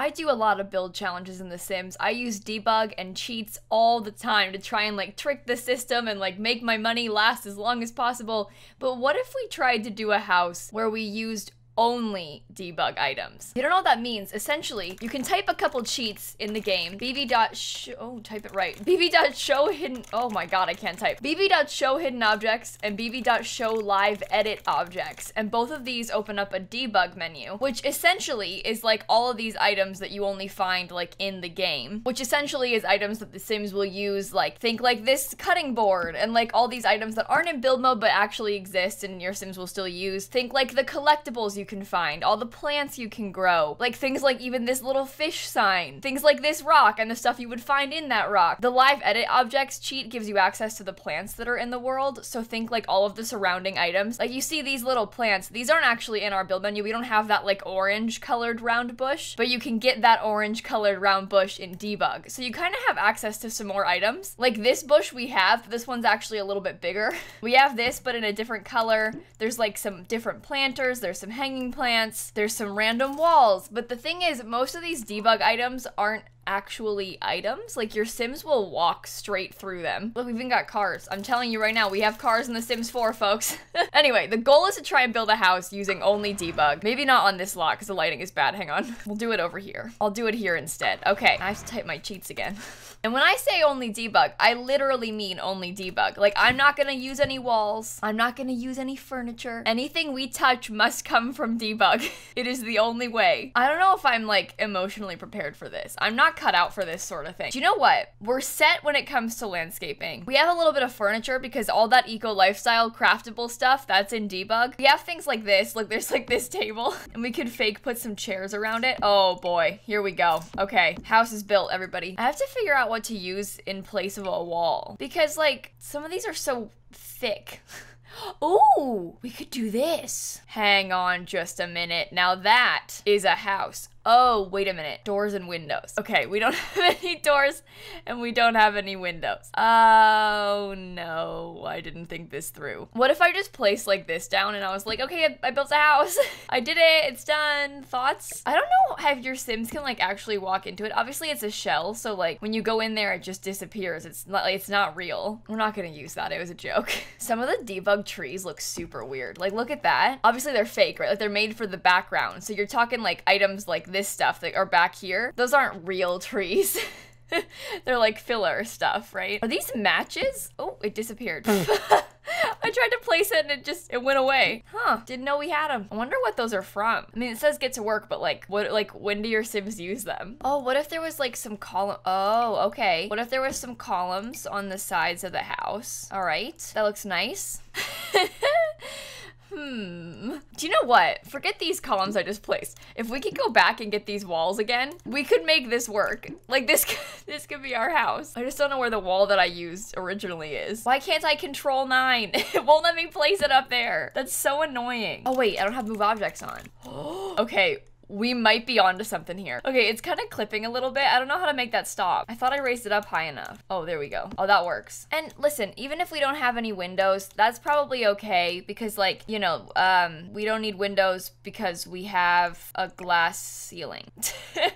I do a lot of build challenges in The Sims. I use debug and cheats all the time to try and like trick the system and like make my money last as long as possible. But what if we tried to do a house where we used only debug items. You don't know what that means. Essentially, you can type a couple cheats in the game. bb.show, oh, type it right. bb.show hidden, oh my god, I can't type. bb.show hidden objects and bb.show live edit objects. And both of these open up a debug menu, which essentially is like all of these items that you only find like in the game, which essentially is items that the Sims will use, like think like this cutting board and like all these items that aren't in build mode but actually exist and your Sims will still use. Think like the collectibles you can find, all the plants you can grow, like things like even this little fish sign, things like this rock and the stuff you would find in that rock. The live edit objects cheat gives you access to the plants that are in the world, so think like all of the surrounding items. Like you see these little plants, these aren't actually in our build menu, we don't have that like orange colored round bush, but you can get that orange colored round bush in debug. So you kind of have access to some more items. Like this bush we have, this one's actually a little bit bigger. We have this, but in a different color. There's like some different planters, there's some hanging hanging plants, there's some random walls. But the thing is, most of these debug items aren't actually items. Like your Sims will walk straight through them. Look, we've even got cars. I'm telling you right now, we have cars in The Sims 4, folks. anyway, the goal is to try and build a house using only debug. Maybe not on this lot because the lighting is bad. Hang on. We'll do it over here. I'll do it here instead. Okay, I have to type my cheats again. And when I say only debug, I literally mean only debug. Like, I'm not gonna use any walls. I'm not gonna use any furniture. Anything we touch must come from debug. it is the only way. I don't know if I'm, like, emotionally prepared for this. I'm not cut out for this sort of thing. Do you know what? We're set when it comes to landscaping. We have a little bit of furniture because all that eco lifestyle craftable stuff, that's in debug. We have things like this. Look, there's like this table and we could fake put some chairs around it. Oh boy, here we go. Okay, house is built, everybody. I have to figure out what to use in place of a wall. Because like, some of these are so thick. Ooh, we could do this. Hang on just a minute. Now that is a house. Oh, wait a minute. Doors and windows. Okay, we don't have any doors and we don't have any windows. Oh no, I didn't think this through. What if I just placed like this down and I was like, okay, I, I built a house. I did it, it's done. Thoughts? I don't know if your Sims can like actually walk into it. Obviously it's a shell, so like when you go in there, it just disappears. It's not like, it's not real. We're not gonna use that, it was a joke. Some of the debug trees look super weird. Like look at that. Obviously they're fake, right? Like they're made for the background. So you're talking like items like this stuff that are back here, those aren't real trees. They're like filler stuff, right? Are these matches? Oh, it disappeared. Hmm. I tried to place it and it just, it went away. Huh, didn't know we had them. I wonder what those are from. I mean, it says get to work, but like, what, like, when do your Sims use them? Oh, what if there was like some column? Oh, okay. What if there was some columns on the sides of the house? All right, that looks nice. Hmm. Do you know what? Forget these columns I just placed. If we could go back and get these walls again, we could make this work. Like this, this could be our house. I just don't know where the wall that I used originally is. Why can't I control nine? it won't let me place it up there. That's so annoying. Oh wait, I don't have move objects on. okay, we might be onto something here. Okay, it's kind of clipping a little bit. I don't know how to make that stop. I thought I raised it up high enough. Oh, there we go. Oh, that works. And listen, even if we don't have any windows, that's probably okay because like, you know, um, we don't need windows because we have a glass ceiling.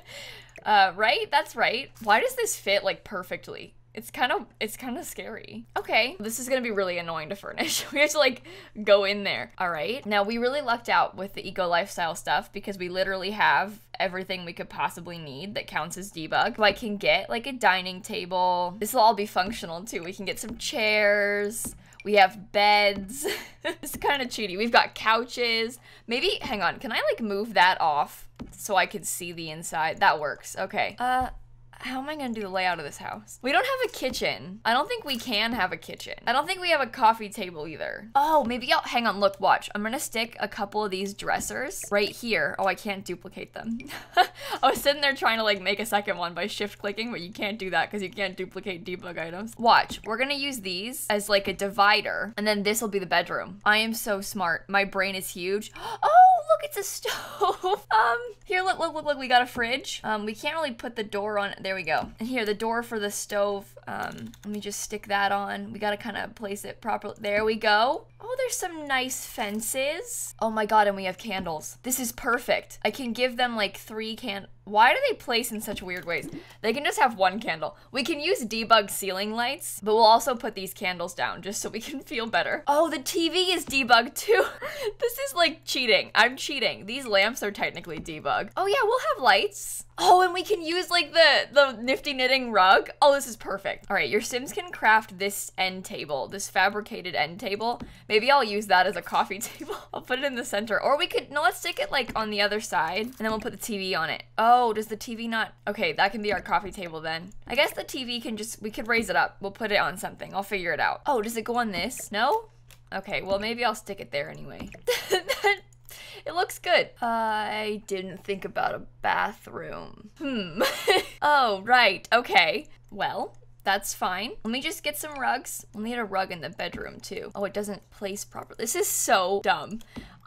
uh, right? That's right. Why does this fit like perfectly? It's kind of it's kind of scary. Okay, this is gonna be really annoying to furnish. we have to like go in there. All right. Now we really lucked out with the eco lifestyle stuff because we literally have everything we could possibly need that counts as debug. I can get like a dining table. This will all be functional too. We can get some chairs. We have beds. it's kind of cheaty. We've got couches. Maybe, hang on, can I like move that off so I can see the inside? That works. Okay. Uh, how am I gonna do the layout of this house? We don't have a kitchen. I don't think we can have a kitchen. I don't think we have a coffee table either. Oh, maybe I'll, hang on, look, watch. I'm gonna stick a couple of these dressers right here. Oh, I can't duplicate them. I was sitting there trying to like make a second one by shift clicking, but you can't do that because you can't duplicate debug items. Watch, we're gonna use these as like a divider and then this will be the bedroom. I am so smart. My brain is huge. Oh, look, it's a stove. um, here, look, look, look, look, we got a fridge. Um, we can't really put the door on, there we go. And here, the door for the stove. Um, let me just stick that on. We gotta kind of place it properly. There we go. Oh, Oh, there's some nice fences. Oh my god, and we have candles. This is perfect. I can give them like three can. Why do they place in such weird ways? They can just have one candle. We can use debug ceiling lights, but we'll also put these candles down just so we can feel better. Oh, the TV is debugged too. this is like cheating. I'm cheating. These lamps are technically debugged. Oh yeah, we'll have lights. Oh, and we can use like the, the nifty knitting rug. Oh, this is perfect. All right, your Sims can craft this end table, this fabricated end table. Maybe I'll use that as a coffee table. I'll put it in the center. Or we could, no, let's stick it like on the other side and then we'll put the TV on it. Oh, does the TV not? Okay, that can be our coffee table then. I guess the TV can just, we could raise it up. We'll put it on something. I'll figure it out. Oh, does it go on this? No? Okay, well maybe I'll stick it there anyway. It looks good. I didn't think about a bathroom. Hmm. oh, right. Okay. Well, that's fine. Let me just get some rugs. We'll need a rug in the bedroom too. Oh, it doesn't place properly. This is so dumb.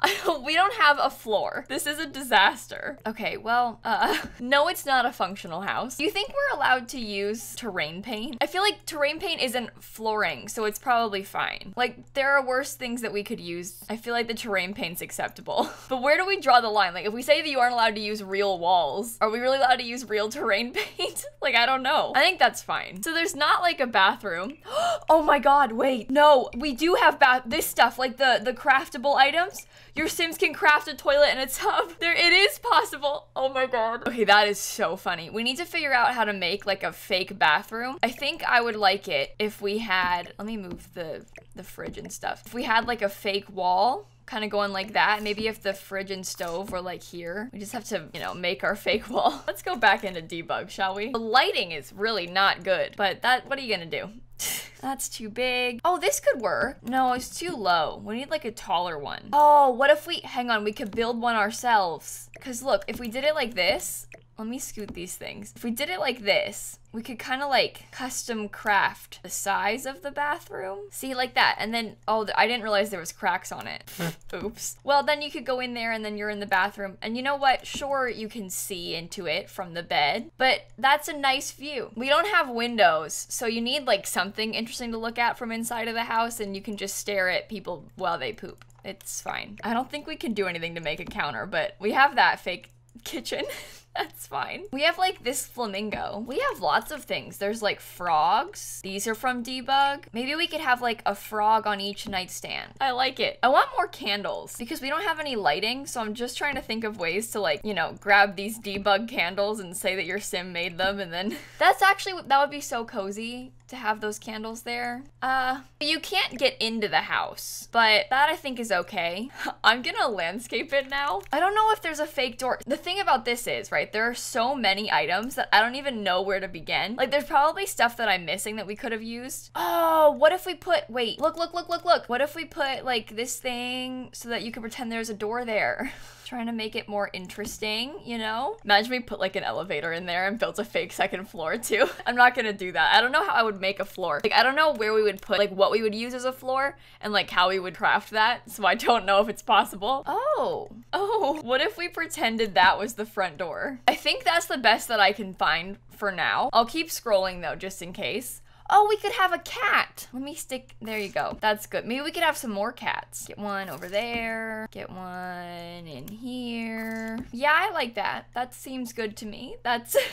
we don't have a floor. This is a disaster. Okay, well, uh, no, it's not a functional house. Do you think we're allowed to use terrain paint? I feel like terrain paint isn't flooring, so it's probably fine. Like, there are worse things that we could use. I feel like the terrain paint's acceptable. but where do we draw the line? Like, if we say that you aren't allowed to use real walls, are we really allowed to use real terrain paint? like, I don't know. I think that's fine. So there's not like a bathroom. oh my god, wait. No, we do have bath this stuff, like the, the craftable items. Your Sims can craft a toilet and a tub. There, it is possible. Oh my god. Okay, that is so funny. We need to figure out how to make like a fake bathroom. I think I would like it if we had, let me move the, the fridge and stuff. If we had like a fake wall kind of going like that. Maybe if the fridge and stove were like here, we just have to, you know, make our fake wall. Let's go back into debug, shall we? The lighting is really not good, but that, what are you gonna do? That's too big. Oh, this could work. No, it's too low. We need like a taller one. Oh, what if we, hang on, we could build one ourselves. Cause look, if we did it like this, let me scoot these things. If we did it like this, we could kind of like custom craft the size of the bathroom. See, like that. And then, oh, I didn't realize there was cracks on it. Hmm. Oops. Well, then you could go in there and then you're in the bathroom. And you know what? Sure, you can see into it from the bed, but that's a nice view. We don't have windows, so you need like something interesting to look at from inside of the house and you can just stare at people while they poop. It's fine. I don't think we can do anything to make a counter, but we have that fake kitchen. That's fine. We have like this flamingo. We have lots of things. There's like frogs. These are from Debug. Maybe we could have like a frog on each nightstand. I like it. I want more candles because we don't have any lighting. So I'm just trying to think of ways to like, you know, grab these Debug candles and say that your sim made them. And then that's actually, that would be so cozy to have those candles there. Uh, you can't get into the house, but that I think is okay. I'm gonna landscape it now. I don't know if there's a fake door. The thing about this is, right, there are so many items that I don't even know where to begin. Like there's probably stuff that I'm missing that we could have used. Oh, what if we put, wait, look, look, look, look, look. What if we put like this thing so that you can pretend there's a door there? trying to make it more interesting, you know? Imagine we put like an elevator in there and built a fake second floor too. I'm not gonna do that. I don't know how I would make a floor. Like, I don't know where we would put, like what we would use as a floor and like how we would craft that. So I don't know if it's possible. Oh, oh, what if we pretended that was the front door? I think that's the best that I can find for now. I'll keep scrolling though, just in case. Oh, we could have a cat. Let me stick, there you go. That's good. Maybe we could have some more cats. Get one over there. Get one in here. Yeah, I like that. That seems good to me. That's...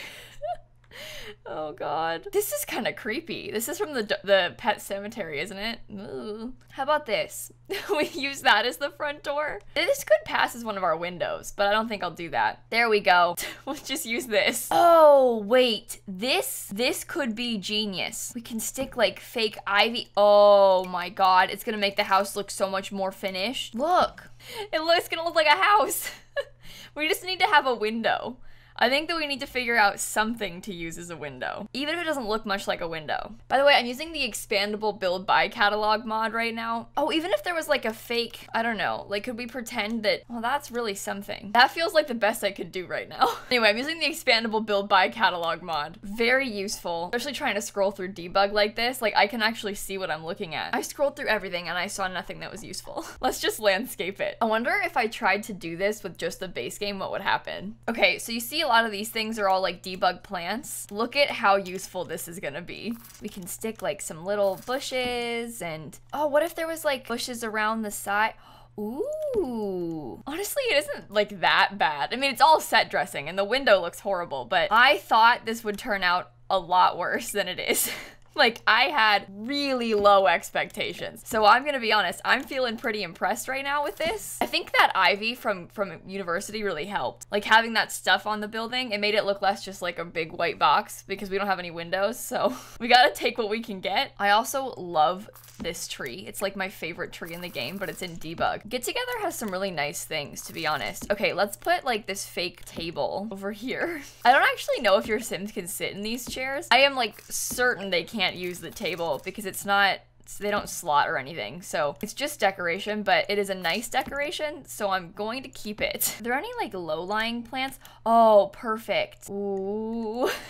oh god. This is kind of creepy. This is from the the pet cemetery, isn't it? Ooh. How about this? we use that as the front door. This could pass as one of our windows, but I don't think I'll do that. There we go. we'll just use this. Oh, wait. This, this could be genius. We can stick like fake ivy. Oh my god. It's gonna make the house look so much more finished. Look. It looks gonna look like a house. we just need to have a window. I think that we need to figure out something to use as a window, even if it doesn't look much like a window. By the way, I'm using the expandable build buy catalog mod right now. Oh, even if there was like a fake, I don't know, like could we pretend that, well, that's really something. That feels like the best I could do right now. anyway, I'm using the expandable build buy catalog mod. Very useful, especially trying to scroll through debug like this. Like I can actually see what I'm looking at. I scrolled through everything and I saw nothing that was useful. Let's just landscape it. I wonder if I tried to do this with just the base game, what would happen? Okay, so you see a lot of these things are all like debug plants, look at how useful this is gonna be. We can stick like some little bushes and, oh, what if there was like bushes around the side? Ooh. Honestly, it isn't like that bad. I mean, it's all set dressing and the window looks horrible, but I thought this would turn out a lot worse than it is. Like, I had really low expectations. So I'm gonna be honest, I'm feeling pretty impressed right now with this. I think that ivy from, from university really helped. Like, having that stuff on the building, it made it look less just like a big white box because we don't have any windows, so we gotta take what we can get. I also love this tree. It's like my favorite tree in the game, but it's in debug. Get Together has some really nice things, to be honest. Okay, let's put like this fake table over here. I don't actually know if your Sims can sit in these chairs. I am like certain they can't use the table because it's not they don't slot or anything. So it's just decoration, but it is a nice decoration. So I'm going to keep it. Are there any like low-lying plants? Oh, perfect. Ooh.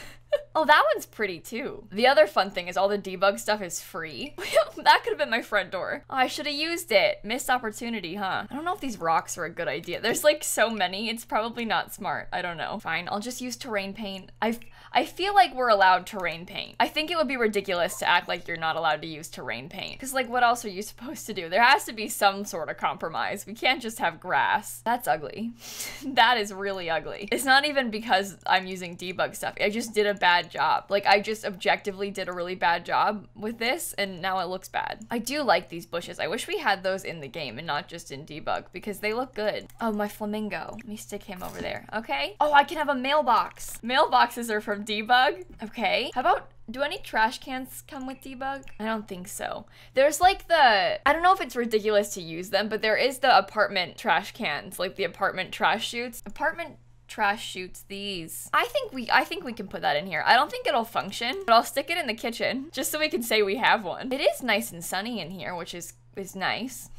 oh, that one's pretty too. The other fun thing is all the debug stuff is free. that could have been my front door. Oh, I should have used it. Missed opportunity, huh? I don't know if these rocks are a good idea. There's like so many. It's probably not smart. I don't know. Fine, I'll just use terrain paint. I've I feel like we're allowed terrain paint. I think it would be ridiculous to act like you're not allowed to use terrain paint. Because, like, what else are you supposed to do? There has to be some sort of compromise. We can't just have grass. That's ugly. that is really ugly. It's not even because I'm using debug stuff. I just did a bad job. Like, I just objectively did a really bad job with this, and now it looks bad. I do like these bushes. I wish we had those in the game and not just in debug because they look good. Oh, my flamingo. Let me stick him over there, okay? Oh, I can have a mailbox. Mailboxes are from debug. Okay. How about do any trash cans come with debug? I don't think so. There's like the, I don't know if it's ridiculous to use them, but there is the apartment trash cans, like the apartment trash chutes. Apartment trash chutes these. I think we I think we can put that in here. I don't think it'll function, but I'll stick it in the kitchen just so we can say we have one. It is nice and sunny in here, which is is nice.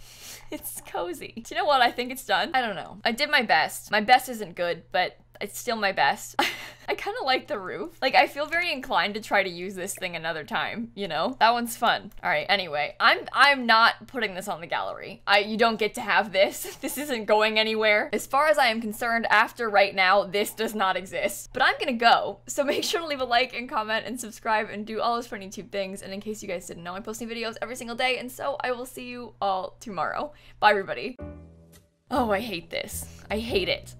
It's cozy. Do you know what? I think it's done. I don't know. I did my best. My best isn't good, but it's still my best. I kind of like the roof. Like, I feel very inclined to try to use this thing another time, you know? That one's fun. All right, anyway, I'm I'm not putting this on the gallery. I You don't get to have this. This isn't going anywhere. As far as I am concerned, after right now, this does not exist. But I'm gonna go, so make sure to leave a like and comment and subscribe and do all those fun YouTube things. And in case you guys didn't know, I'm posting videos every single day, and so I will see you all tomorrow. Bye, everybody. Oh, I hate this. I hate it.